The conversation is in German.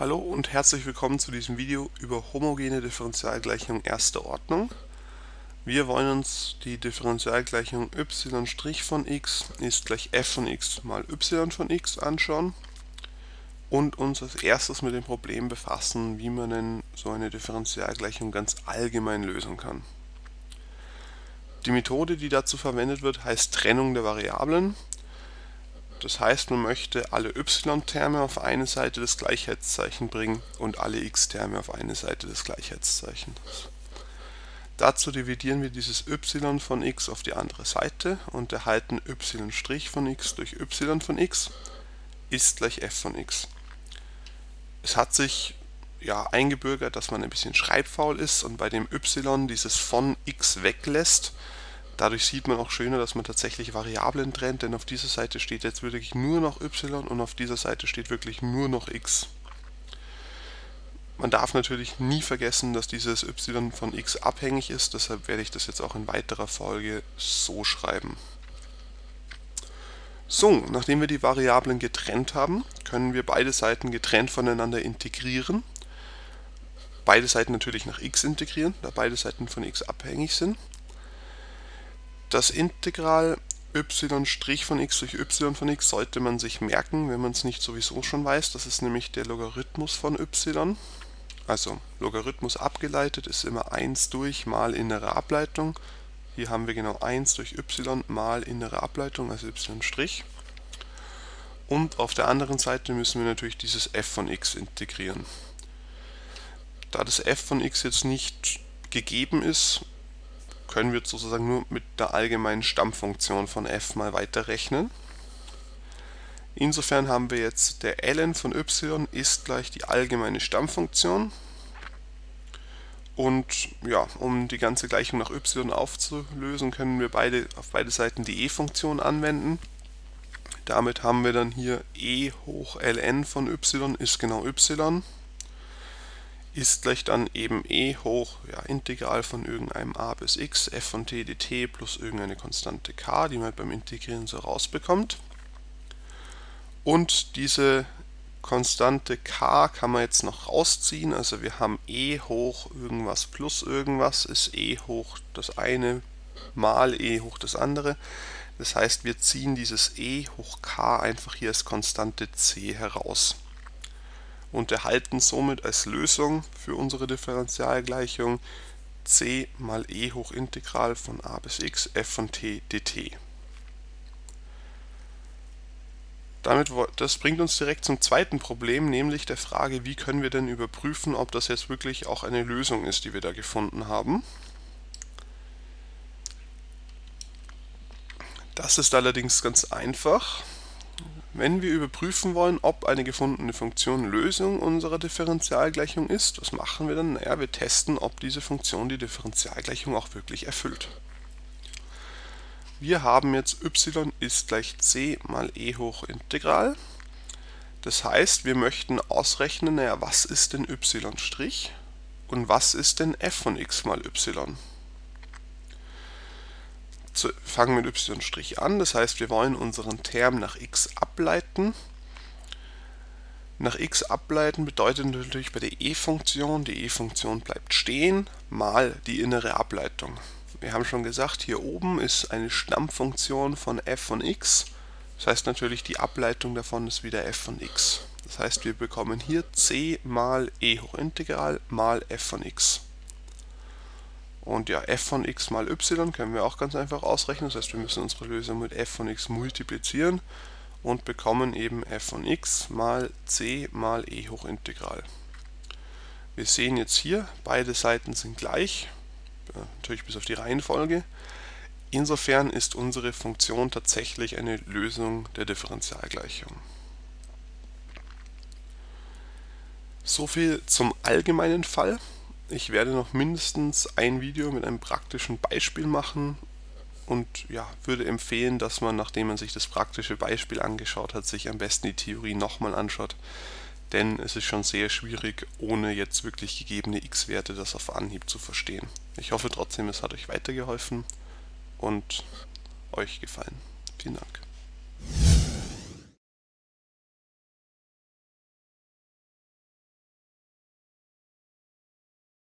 Hallo und herzlich willkommen zu diesem Video über homogene Differentialgleichung erster Ordnung. Wir wollen uns die Differentialgleichung y' von x ist gleich f von x mal y von x anschauen und uns als erstes mit dem Problem befassen, wie man denn so eine Differentialgleichung ganz allgemein lösen kann. Die Methode, die dazu verwendet wird, heißt Trennung der Variablen das heißt, man möchte alle y-Terme auf eine Seite des Gleichheitszeichens bringen und alle x-Terme auf eine Seite des Gleichheitszeichens. Dazu dividieren wir dieses y von x auf die andere Seite und erhalten y' von x durch y von x ist gleich f von x. Es hat sich ja eingebürgert, dass man ein bisschen schreibfaul ist und bei dem y dieses von x weglässt Dadurch sieht man auch schöner, dass man tatsächlich Variablen trennt, denn auf dieser Seite steht jetzt wirklich nur noch y und auf dieser Seite steht wirklich nur noch x. Man darf natürlich nie vergessen, dass dieses y von x abhängig ist, deshalb werde ich das jetzt auch in weiterer Folge so schreiben. So, nachdem wir die Variablen getrennt haben, können wir beide Seiten getrennt voneinander integrieren. Beide Seiten natürlich nach x integrieren, da beide Seiten von x abhängig sind. Das Integral y' von x durch y von x sollte man sich merken, wenn man es nicht sowieso schon weiß. Das ist nämlich der Logarithmus von y. Also Logarithmus abgeleitet ist immer 1 durch mal innere Ableitung. Hier haben wir genau 1 durch y mal innere Ableitung, also y'. Und auf der anderen Seite müssen wir natürlich dieses f von x integrieren. Da das f von x jetzt nicht gegeben ist, können wir sozusagen nur mit der allgemeinen Stammfunktion von f mal weiterrechnen. Insofern haben wir jetzt der ln von y ist gleich die allgemeine Stammfunktion. Und ja, um die ganze Gleichung nach y aufzulösen, können wir beide, auf beide Seiten die e-Funktion anwenden. Damit haben wir dann hier e hoch ln von y ist genau y ist gleich dann eben e hoch ja, Integral von irgendeinem a bis x f von t dt plus irgendeine Konstante k, die man beim Integrieren so rausbekommt. Und diese Konstante k kann man jetzt noch rausziehen, also wir haben e hoch irgendwas plus irgendwas ist e hoch das eine mal e hoch das andere. Das heißt, wir ziehen dieses e hoch k einfach hier als Konstante c heraus und erhalten somit als Lösung für unsere Differentialgleichung c mal e hoch Integral von a bis x f von t dt. Damit, das bringt uns direkt zum zweiten Problem, nämlich der Frage, wie können wir denn überprüfen, ob das jetzt wirklich auch eine Lösung ist, die wir da gefunden haben. Das ist allerdings ganz einfach. Wenn wir überprüfen wollen, ob eine gefundene Funktion Lösung unserer Differentialgleichung ist, was machen wir dann? Naja, wir testen, ob diese Funktion die Differentialgleichung auch wirklich erfüllt. Wir haben jetzt y ist gleich c mal e hoch Integral. Das heißt, wir möchten ausrechnen, naja, was ist denn y' und was ist denn f von x mal y zu, fangen mit y' an, das heißt wir wollen unseren Term nach x ableiten. Nach x ableiten bedeutet natürlich bei der e-Funktion, die e-Funktion bleibt stehen, mal die innere Ableitung. Wir haben schon gesagt, hier oben ist eine Stammfunktion von f von x, das heißt natürlich die Ableitung davon ist wieder f von x. Das heißt wir bekommen hier c mal e hoch Integral mal f von x. Und ja, f von x mal y können wir auch ganz einfach ausrechnen. Das heißt, wir müssen unsere Lösung mit f von x multiplizieren und bekommen eben f von x mal c mal e hoch Integral. Wir sehen jetzt hier, beide Seiten sind gleich, natürlich bis auf die Reihenfolge. Insofern ist unsere Funktion tatsächlich eine Lösung der Differentialgleichung. Soviel zum allgemeinen Fall. Ich werde noch mindestens ein Video mit einem praktischen Beispiel machen und ja, würde empfehlen, dass man, nachdem man sich das praktische Beispiel angeschaut hat, sich am besten die Theorie nochmal anschaut. Denn es ist schon sehr schwierig, ohne jetzt wirklich gegebene x-Werte das auf Anhieb zu verstehen. Ich hoffe trotzdem, es hat euch weitergeholfen und euch gefallen. Vielen Dank.